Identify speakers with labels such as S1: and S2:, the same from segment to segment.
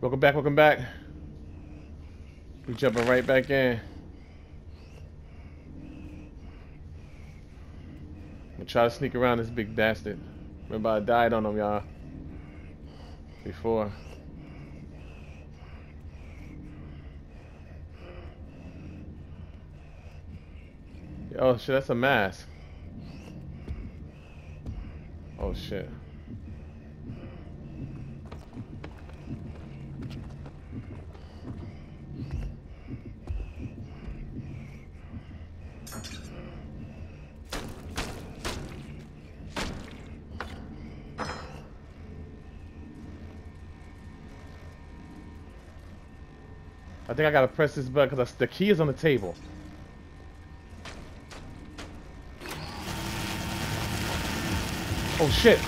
S1: Welcome back, welcome back. We jumping right back in. I'm gonna try to sneak around this big bastard. Remember I died on him, y'all. Before. Oh shit, that's a mask. Oh shit. I think I gotta press this button because the key is on the table. Oh shit.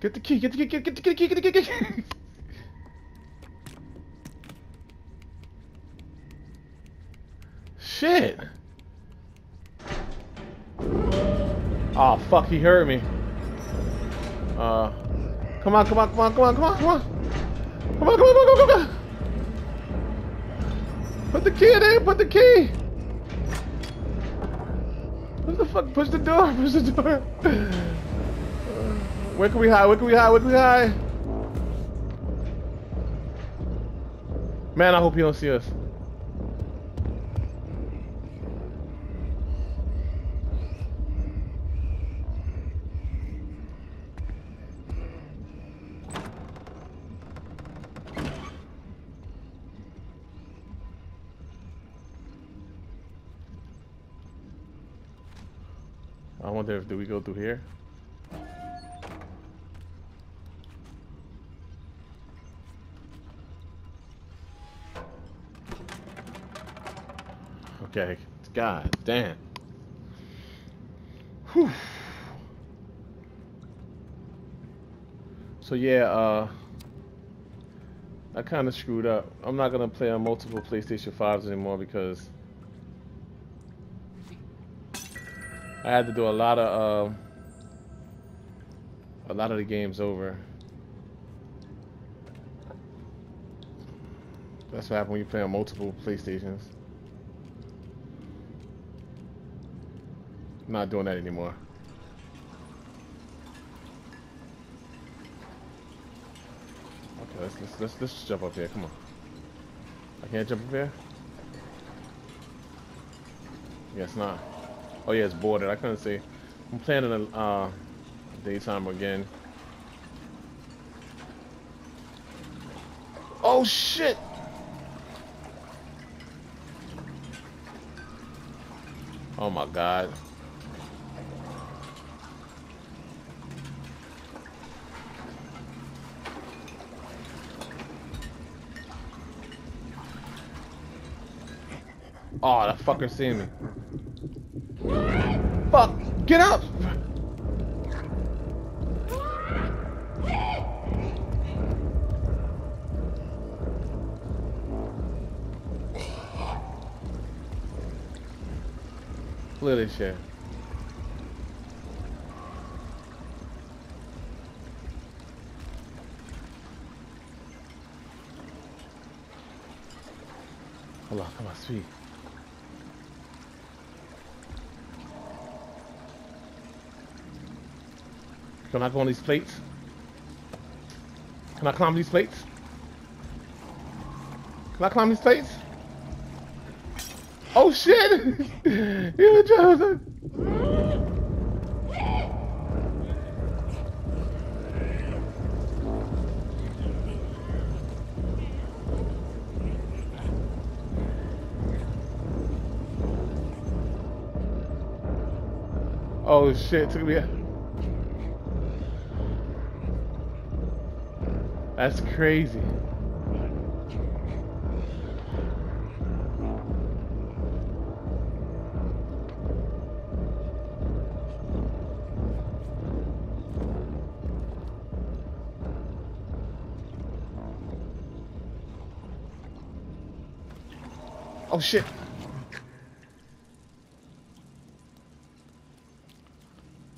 S1: Get the key, get the key, get, get the key, get the key, get the key. Shit. Oh fuck, he heard me. Uh, come on, come on, come on, come on, come on, come on. Come on, come on, come on, come on. Put the key in there, put the key. What the fuck? Push the door, push the door. Where can we hide? Where can we hide? Where can we hide? Man, I hope you don't see us. Through here? Okay, god damn. Whew. So yeah, uh I kind of screwed up. I'm not gonna play on multiple PlayStation 5s anymore because I had to do a lot of uh, a lot of the games over. That's what happens when you play on multiple PlayStations. I'm not doing that anymore. Okay, let's let's let's, let's jump up here. Come on. I can't jump up here. Guess not. Oh yeah, it's boarded. I couldn't see. I'm planning in the uh, daytime again. Oh shit! Oh my god. Oh, that fucker seen me. Fuck! Get up! Look shit. On, come on, sweet. Can I go on these plates? Can I climb these plates? Can I climb these plates? Oh shit! you Jonathan! Oh shit, took me That's crazy. Oh shit.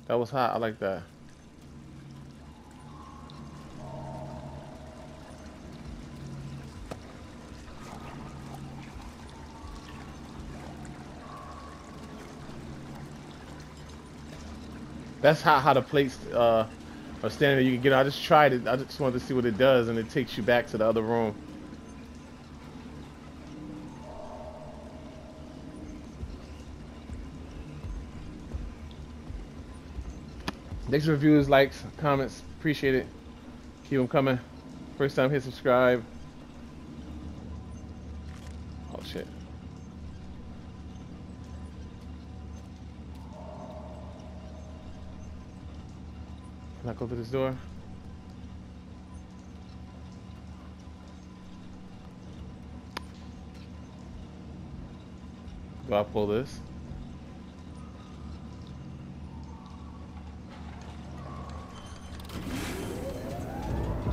S1: That was hot. I like that. That's how how the plates uh, are standing there. You can get. I just tried it. I just wanted to see what it does, and it takes you back to the other room. Next reviews, likes, comments, appreciate it. Keep them coming. First time, hit subscribe. Oh shit. Go through this door? Do I pull this?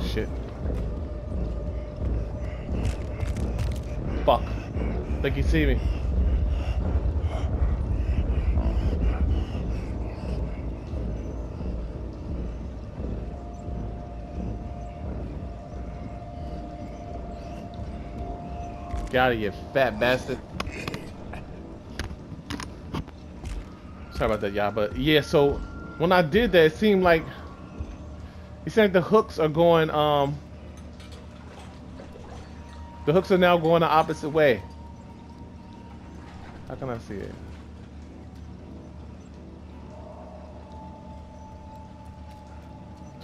S1: Shit. Fuck. Think you see me. Got it, you fat bastard. Sorry about that, y'all. But yeah, so when I did that, it seemed like it seemed like the hooks are going. Um, the hooks are now going the opposite way. How can I see it?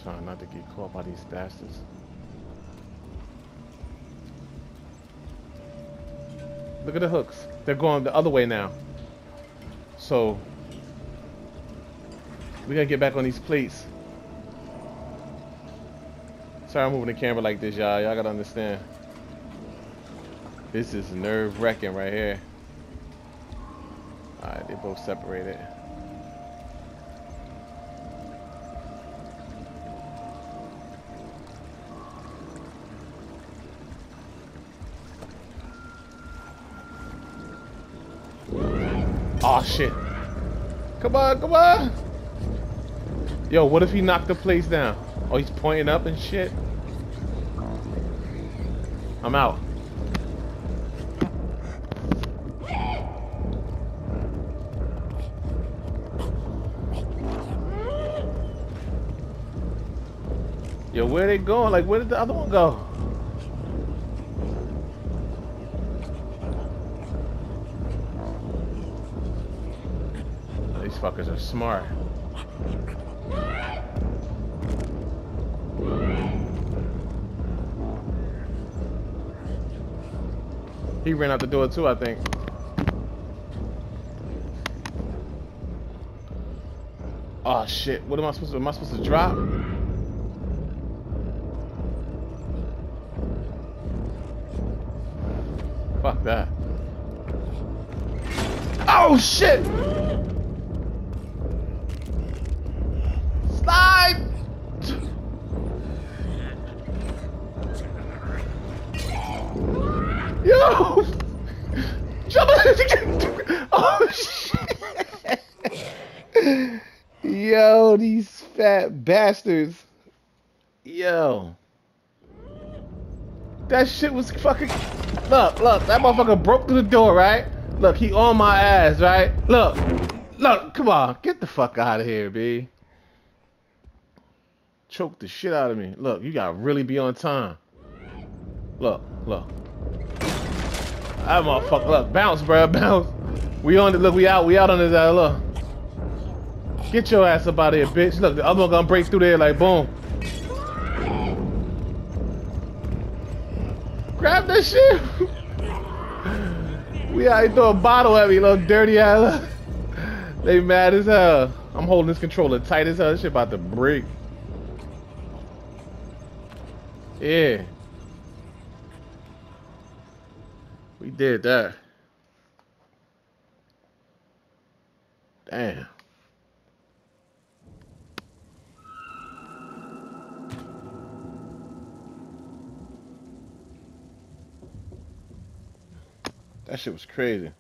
S1: Trying not to get caught by these bastards. Look at the hooks. They're going the other way now. So we gotta get back on these plates. Sorry I'm moving the camera like this, y'all. Y'all gotta understand. This is nerve-wracking right here. Alright, they both separated. Oh shit. Come on, come on. Yo, what if he knocked the place down? Oh, he's pointing up and shit. I'm out. Yo, where they going? Like, where did the other one go? These fuckers are smart. He ran out the door too, I think. Oh shit, what am I supposed to, am I supposed to drop? Fuck that. Oh shit! Slide! Yo! Jump! oh shit! Yo, these fat bastards. Yo. That shit was fucking. Look, look, that motherfucker broke through the door, right? Look, he on my ass, right? Look, look, come on, get the fuck out of here, B. Choke the shit out of me. Look, you gotta really be on time. Look, look. That motherfucker, look, bounce, bro, bounce. We on it, look, we out, we out on this ass, look. Get your ass up out of here, bitch. Look, the other gonna break through there like boom. Grab that shit. we out here throwing a bottle at me, little dirty ass. they mad as hell. I'm holding this controller tight as hell. This shit about to break. Yeah. We did that. Damn. That shit was crazy.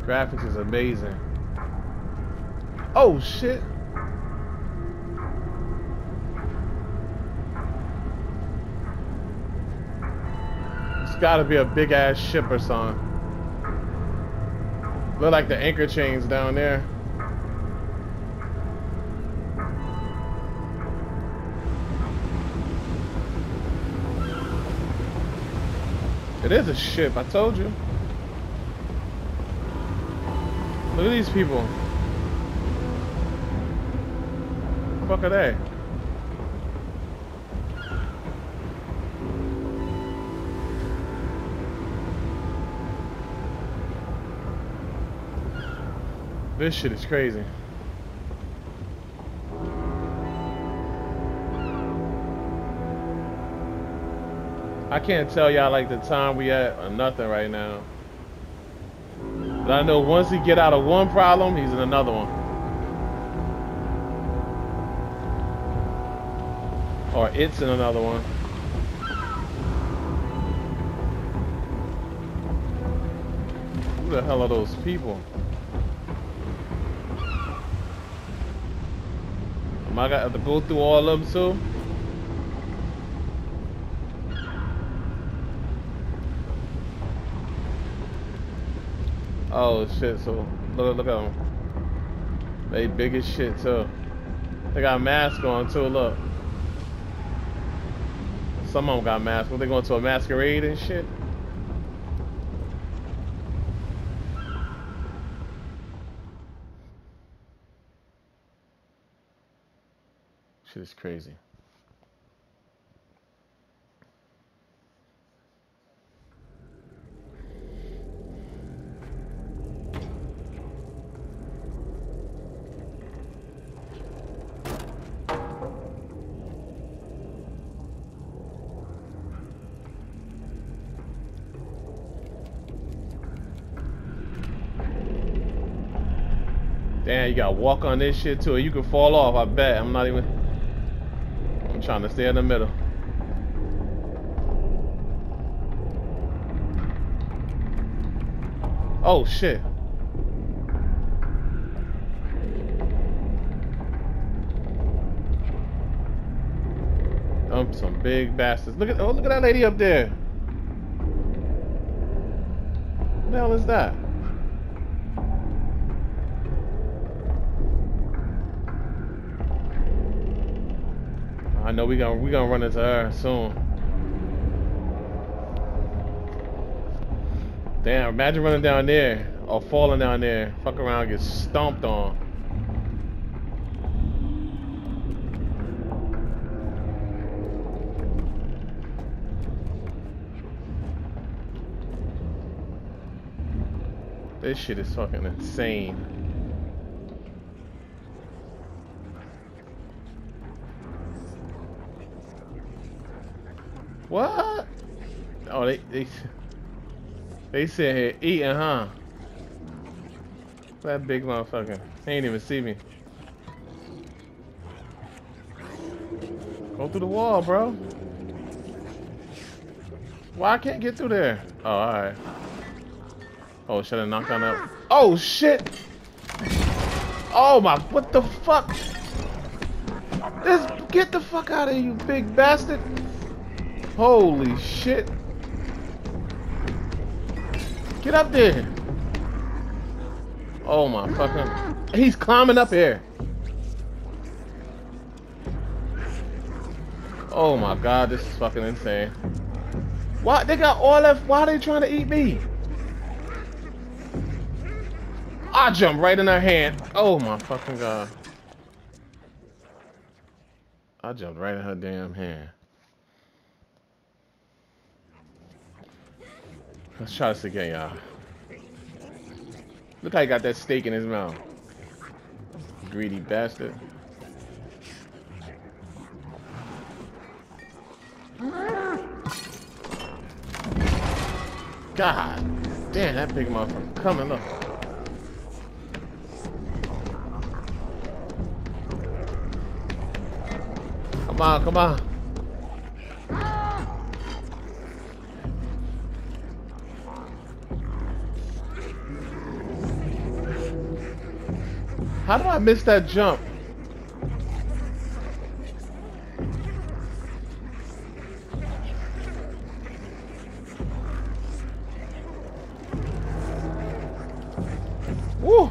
S1: Graphics is amazing. Oh shit. Gotta be a big ass ship or something. Look like the anchor chains down there. It is a ship, I told you. Look at these people. The fuck are they? This shit is crazy. I can't tell y'all like the time we at or nothing right now. But I know once he get out of one problem, he's in another one. Or it's in another one. Who the hell are those people? I got to go through all of them too? Oh shit, so look look at them. They big as shit too. They got masks on too, look. Some of them got masks. When they going to a masquerade and shit? Shit is crazy. Damn, you gotta walk on this shit too. You can fall off, I bet. I'm not even... Trying to stay in the middle. Oh, shit. Um, some big bastards. Look at, oh, look at that lady up there. What the hell is that? Know we gonna we gonna run into her soon. Damn, imagine running down there or falling down there, fuck around, get stomped on. This shit is fucking insane. What? Oh, they they they sit here eating, huh? That big motherfucker. They ain't even see me. Go through the wall, bro. Why I can't get through there? Oh, alright. Oh, should I knock on that? Oh, shit! Oh my, what the fuck? This, get the fuck out of here, you big bastard! Holy shit. Get up there. Oh my fucking. He's climbing up here. Oh my god, this is fucking insane. Why they got all that? Why are they trying to eat me? I jumped right in her hand. Oh my fucking god. I jumped right in her damn hand. Let's try this again, y'all. Look how he got that steak in his mouth. Greedy bastard. God damn, that big motherfucker coming up. Come on, come on. How did I miss that jump? Woo!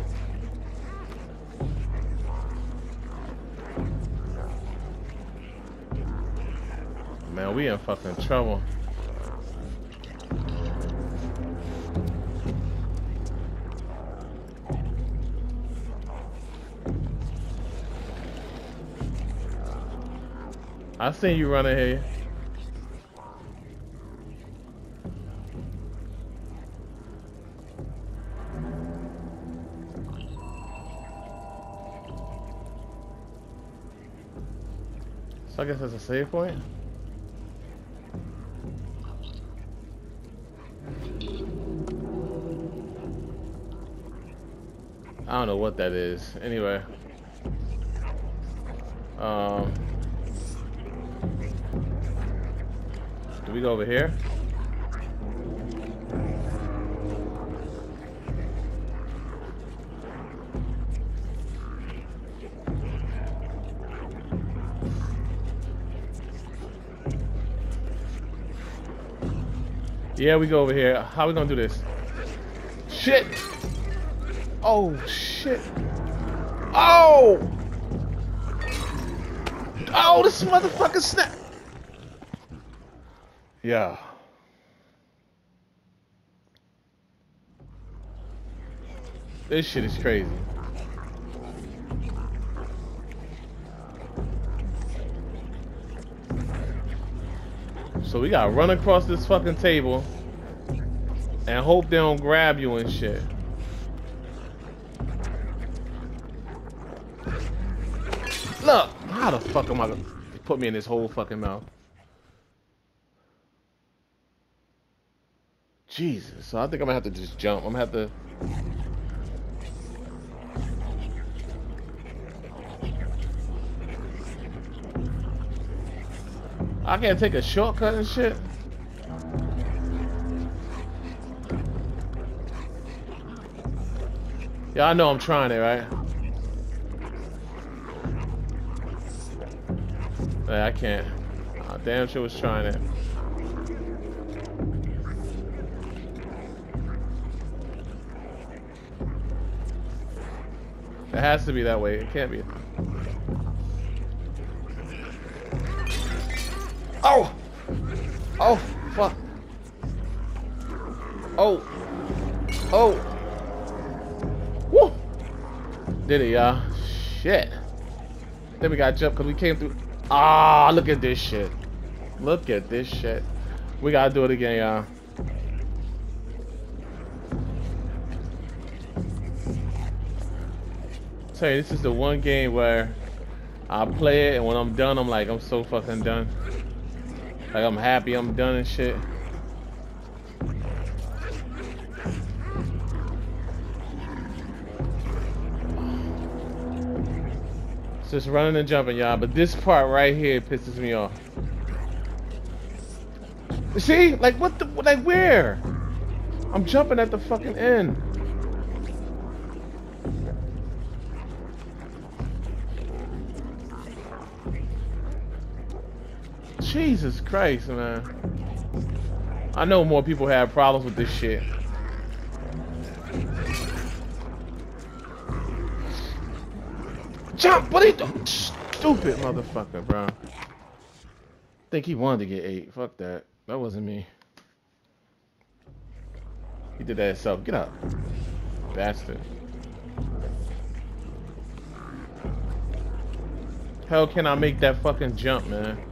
S1: Man, we in fucking trouble. I seen you running here. So I guess that's a save point. I don't know what that is. Anyway. Um. We go over here? Yeah, we go over here. How we gonna do this? Shit! Oh, shit. Oh! Oh, this motherfucker snap! Yeah. This shit is crazy. So we gotta run across this fucking table and hope they don't grab you and shit. Look, how the fuck am I gonna put me in this whole fucking mouth? Jesus, so I think I'm gonna have to just jump. I'm gonna have to. I can't take a shortcut and shit. Yeah, I know I'm trying it, right? Yeah, I can't. I damn sure was trying it. It has to be that way. It can't be. Oh! Oh, fuck. Oh. Oh. Woo! Did it, y'all. Shit. Then we got jumped because we came through. Ah, look at this shit. Look at this shit. We gotta do it again, y'all. Tell you, this is the one game where I play it and when I'm done, I'm like, I'm so fucking done. Like I'm happy I'm done and shit. It's just running and jumping, y'all. But this part right here pisses me off. See? Like, what the, like, where? I'm jumping at the fucking end. Jesus Christ, man. I know more people have problems with this shit. Jump! Doing? Stupid motherfucker, bro. Think he wanted to get eight. Fuck that. That wasn't me. He did that himself. Get up. Bastard. Hell can I make that fucking jump, man?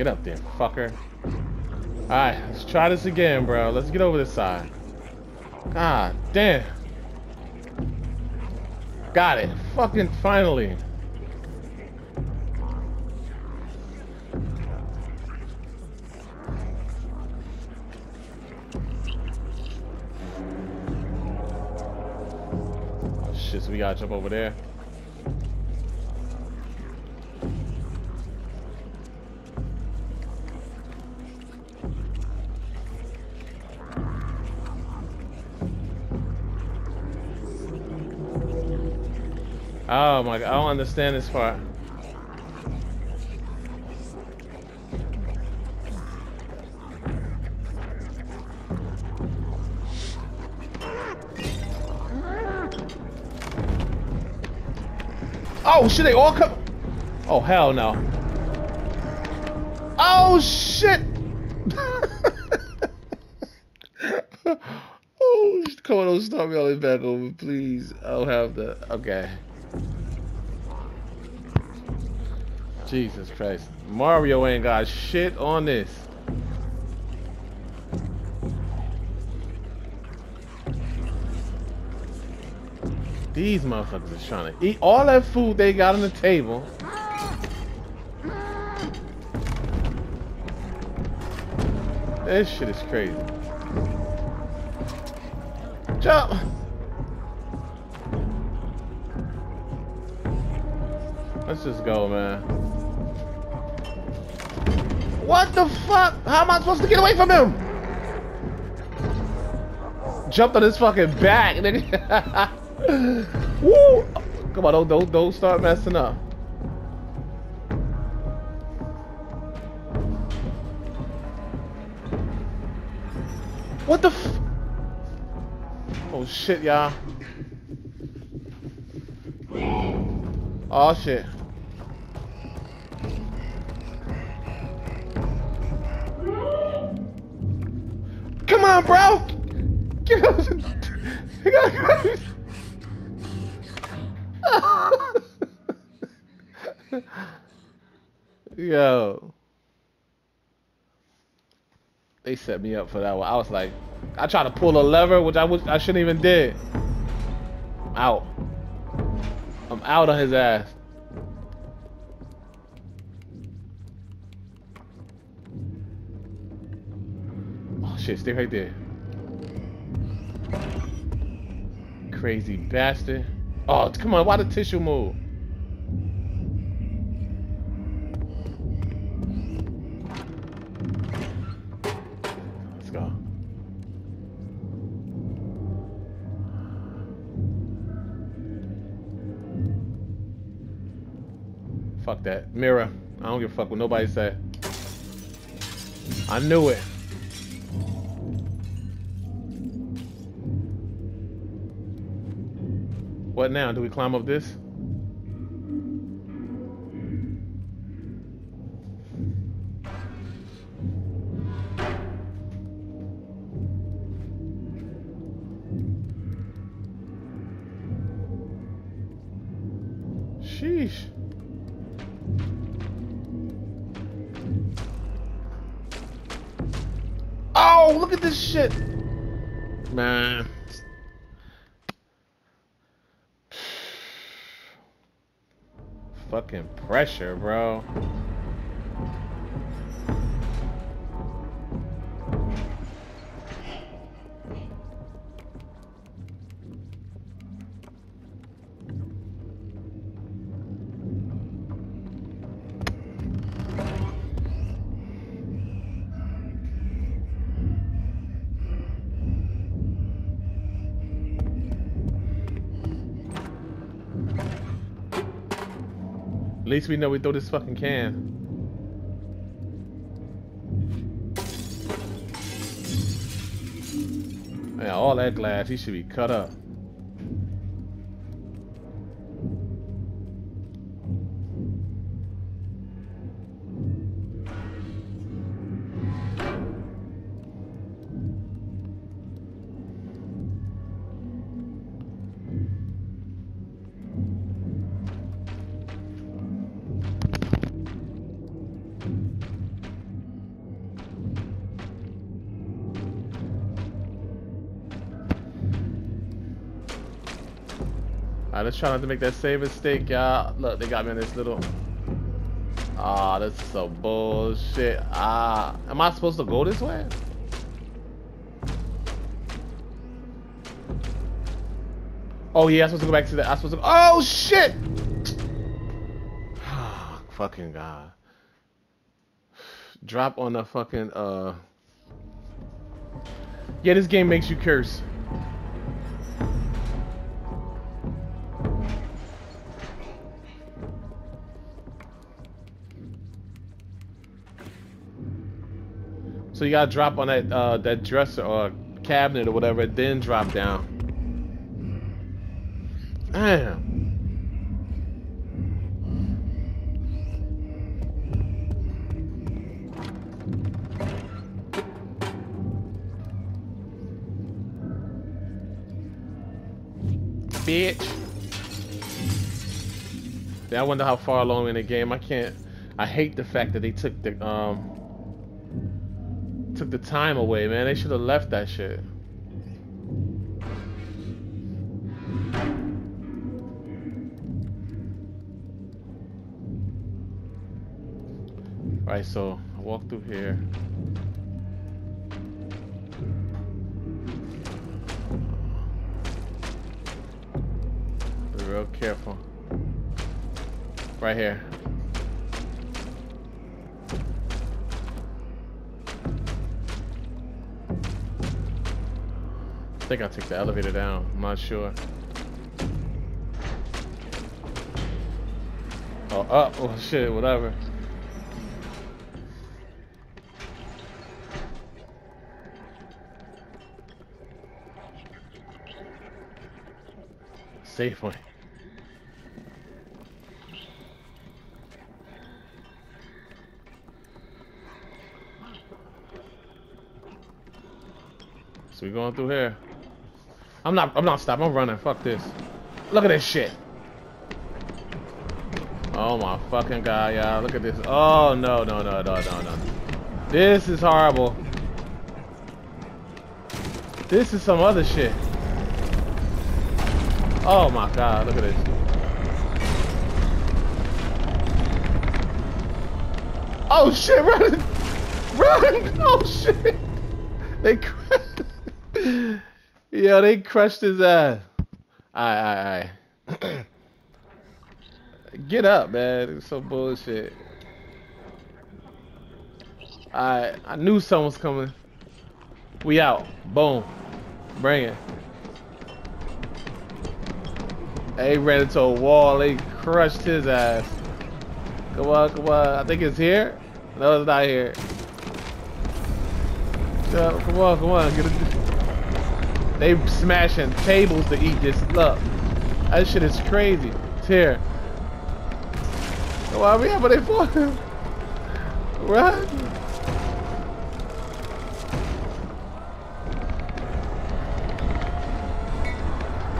S1: Get up there, fucker. Alright, let's try this again, bro. Let's get over this side. God damn. Got it. Fucking finally. shit, so we gotta jump over there. Oh my god, I don't understand this part. Oh shit, they all come. Oh hell no. Oh shit. oh, come on, don't start me all the back over, please. I don't have the. Okay. Jesus Christ. Mario ain't got shit on this. These motherfuckers are trying to eat all that food they got on the table. This shit is crazy. Jump! Let's just go, man. What the fuck? How am I supposed to get away from him? Jumped on his fucking back, nigga. Woo! Come on, don't, don't, don't start messing up. What the Oh shit, y'all. Oh shit. Come on, bro! Yo. They set me up for that one. I was like, I tried to pull a lever, which I I shouldn't even did. I'm out. I'm out on his ass. Shit, stay right there. Crazy bastard. Oh, come on, why the tissue move? Let's go. Fuck that. Mirror. I don't give a fuck what nobody said. I knew it. What now? Do we climb up this? Pressure, bro. Least we know we throw this fucking can. Yeah, all that glass, he should be cut up. Let's try not to make that same mistake, y'all. Look, they got me in this little... Ah, this is some bullshit. Ah, am I supposed to go this way? Oh yeah, I'm supposed to go back to the. I'm supposed to. Oh shit! fucking god. Drop on the fucking uh. Yeah, this game makes you curse. So you gotta drop on that uh, that dresser or cabinet or whatever, then drop down. Damn. Bitch. Yeah, I wonder how far along in the game. I can't. I hate the fact that they took the um took the time away, man. They should have left that shit. Alright, so I walk through here. Be real careful. Right here. Think I took the elevator down. I'm not sure. Oh, up. Oh, shit, whatever. Safeway. So we going through here. I'm not I'm not stopping. I'm running. Fuck this. Look at this shit. Oh my fucking god, y'all. Look at this. Oh no, no, no, no, no, no. This is horrible. This is some other shit. Oh my god, look at this. Oh shit, run! Run! Oh shit! They Yo, they crushed his ass. Alright, alright, Get up, man. It's so bullshit. I I knew someone was coming. We out. Boom. Bring it. They ran into a wall. They crushed his ass. Come on, come on. I think it's here. No, it's not here. Come on, come on. Get it. They smashing tables to eat this. Look, that shit is crazy. Here. Why are we have they for? Run.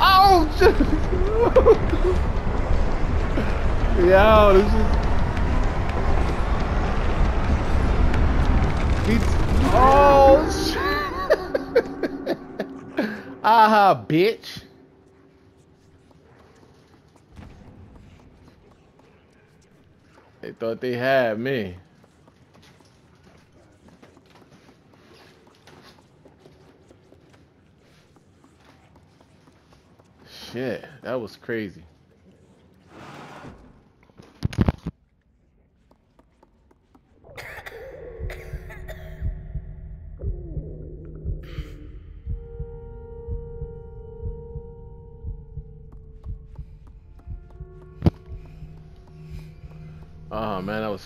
S1: Oh shit! Yo, this is. He's... Oh Bitch. They thought they had me. Shit, that was crazy.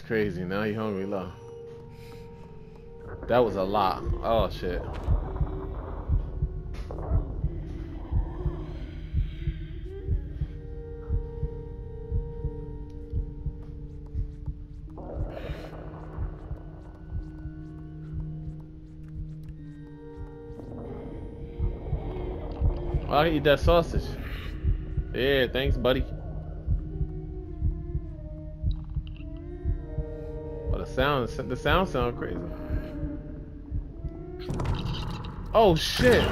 S1: Crazy. Now you hungry, low. That was a lot. Oh shit. I'll eat that sausage. Yeah, thanks, buddy. Sound the sound sound crazy. Oh shit.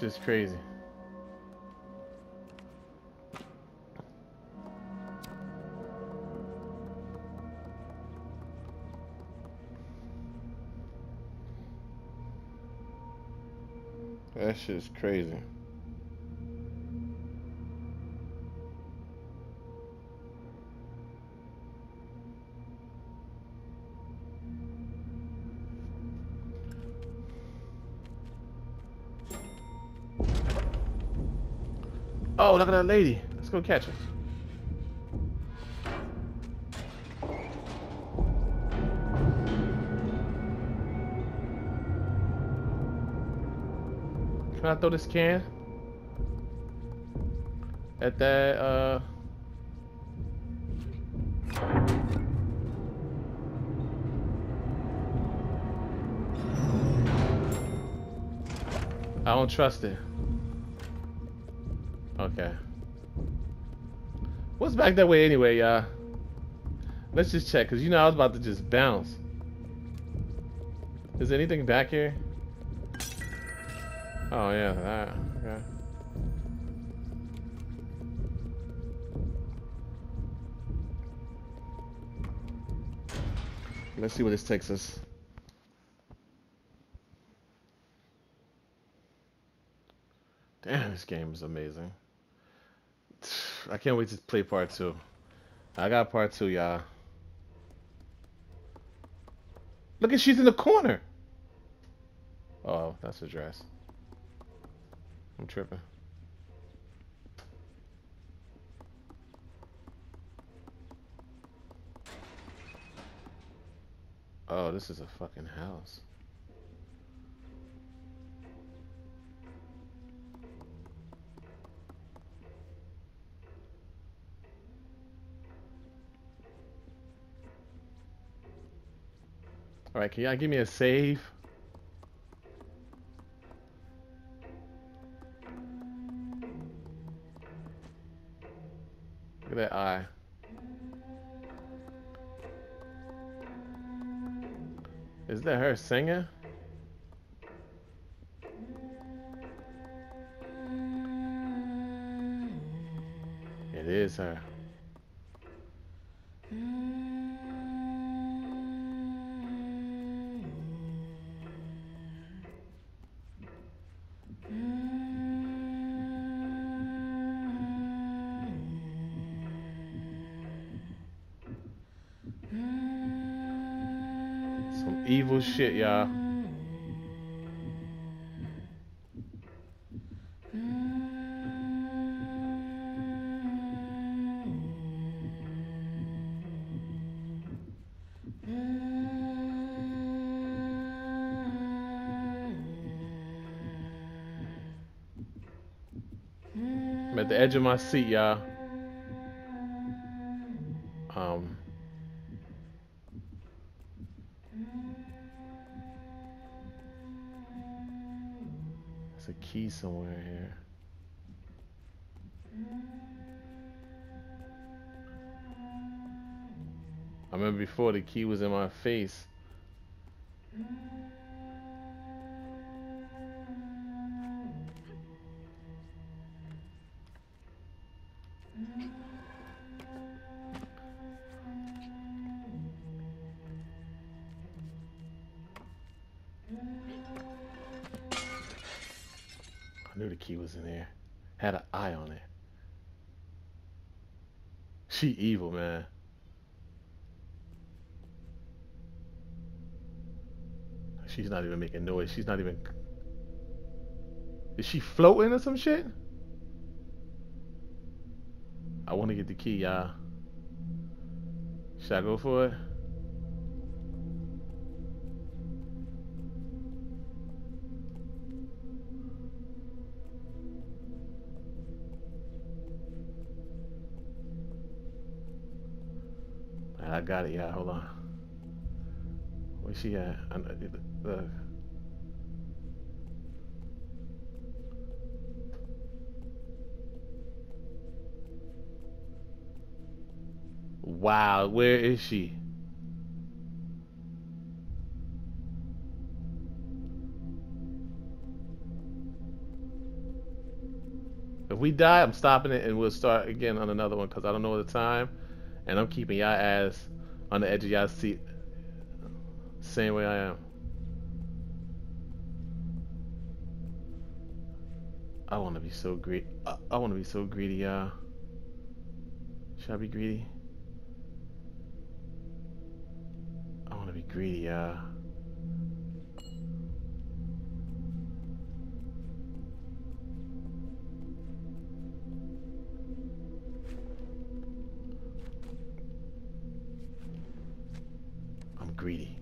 S1: That's just crazy. That shit's crazy. Lady. Let's go catch her. Can I throw this can? At that, uh... I don't trust it. Okay. What's back that way anyway, y'all? Let's just check, because you know I was about to just bounce. Is anything back here? Oh, yeah, that. Okay. Let's see where this takes us. Damn, this game is amazing. I can't wait to play part two. I got part two, y'all. Look at she's in the corner. Oh, that's a dress. I'm tripping. Oh, this is a fucking house. Alright, can y'all give me a save? Look at that eye. Is that her singing? It is her. Evil. I'm at the edge of my seat, y'all. There's a key somewhere here. I remember before the key was in my face. She evil, man. She's not even making noise. She's not even. Is she floating or some shit? I want to get the key, y'all. Should I go for it? Got it, yeah. Hold on. Where's she at? The, Wow, where is she? If we die, I'm stopping it and we'll start again on another one because I don't know the time. And I'm keeping y'all ass on the edge of y'all seat. Same way I am. I want to be so greedy. I, I want to be so greedy, y'all. Should I be greedy? I want to be greedy, y'all. Greedy.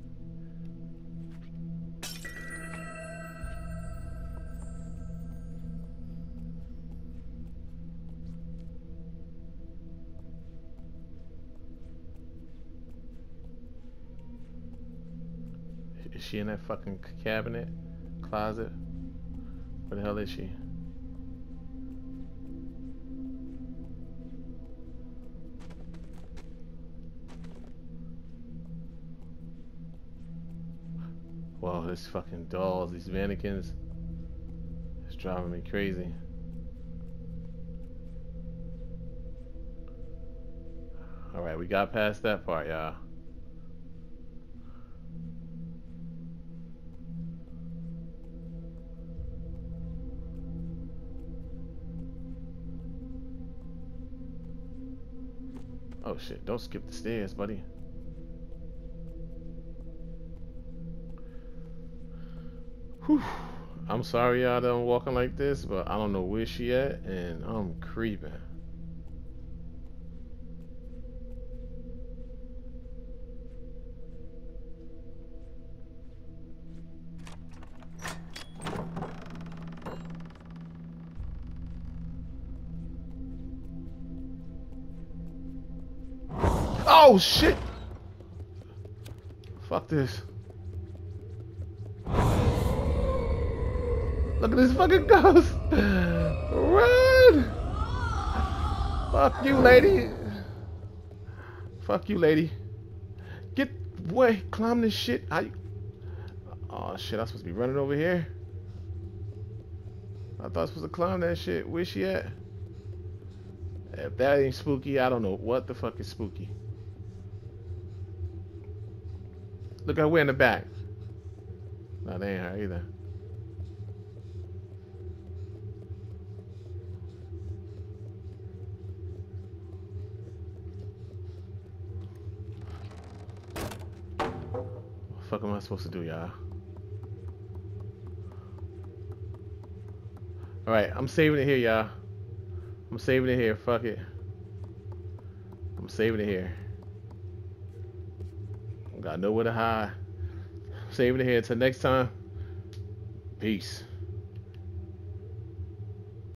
S1: Is she in that fucking cabinet? Closet? Where the hell is she? This fucking dolls, these mannequins. It's driving me crazy. Alright, we got past that part, y'all. Oh shit, don't skip the stairs, buddy. Whew. I'm sorry y'all that I'm walking like this, but I don't know where she at, and I'm creeping. Oh shit! Fuck this. Look at this fucking ghost! Run! Fuck you, lady! Fuck you, lady. Get away! Climb this shit. I. Oh shit! I'm supposed to be running over here. I thought I was supposed to climb that shit. Where's she at? If that ain't spooky, I don't know what the fuck is spooky. Look at her in the back. No, they ain't her either. Fuck am I supposed to do, y'all? Alright, I'm saving it here, y'all. I'm saving it here. Fuck it. I'm saving it here. Got nowhere to hide. Saving it here until next time. Peace.